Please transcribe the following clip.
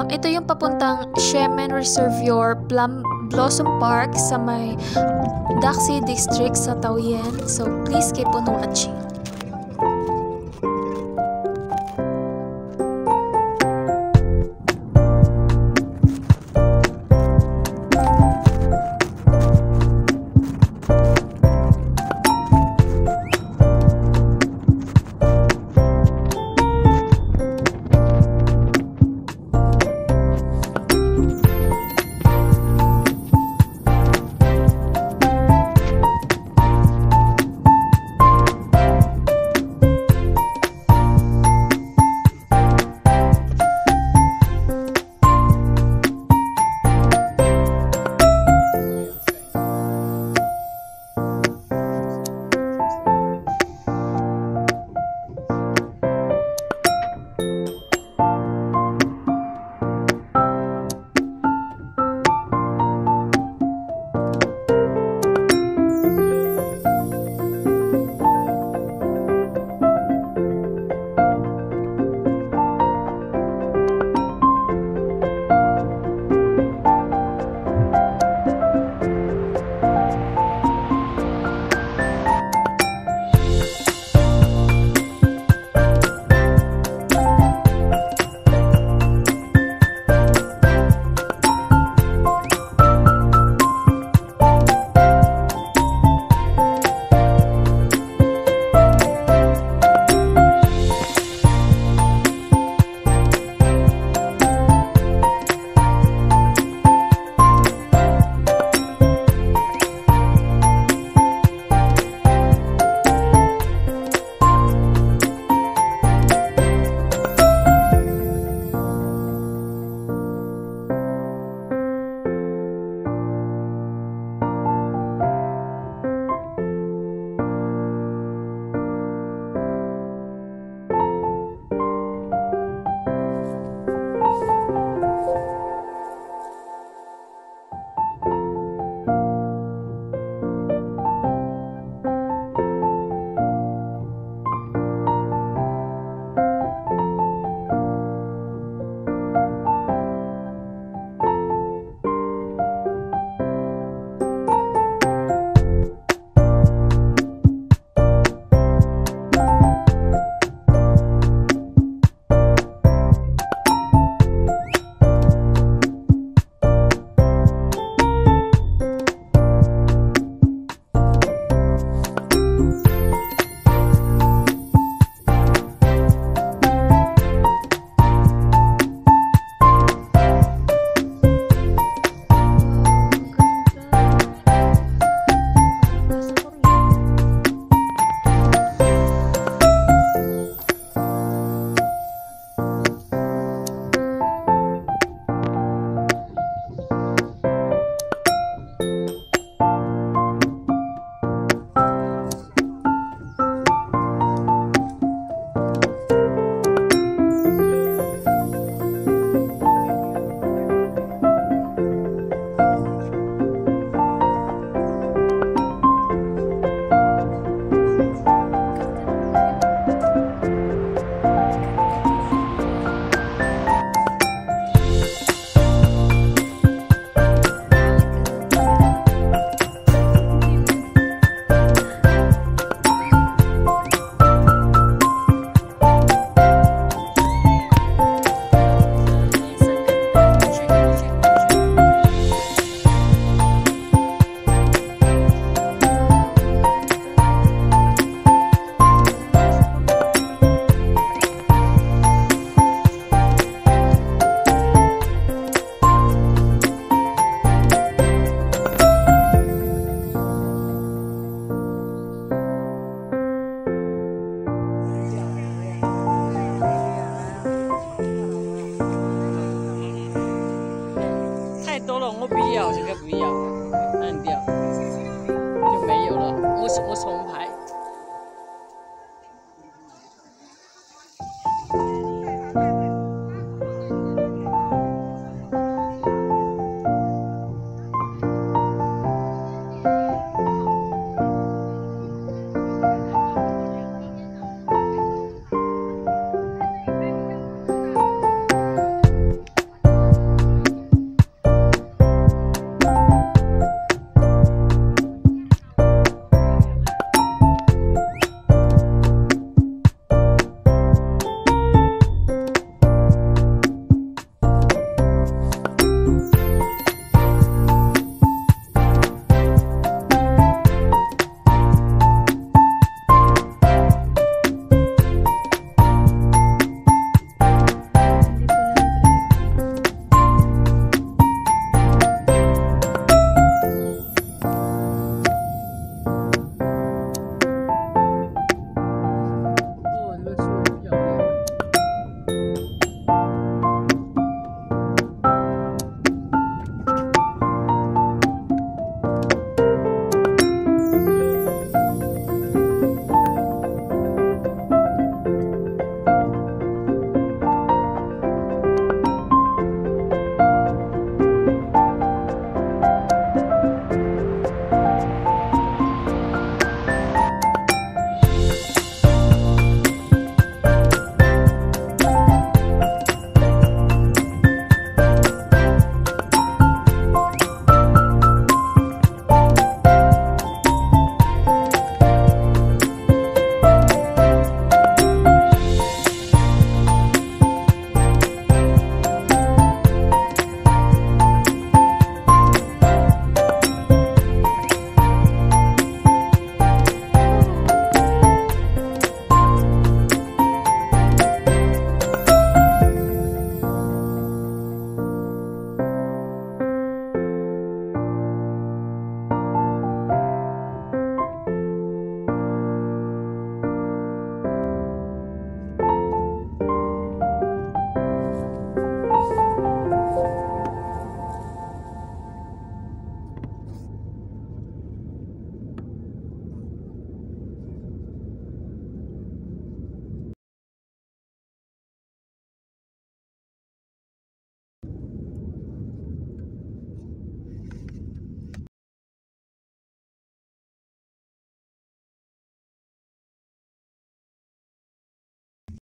Um, ito yung papuntang Shemen Reservoir Plum Blossom Park sa may Daxi District sa Taoyuan. So, please keep on watching.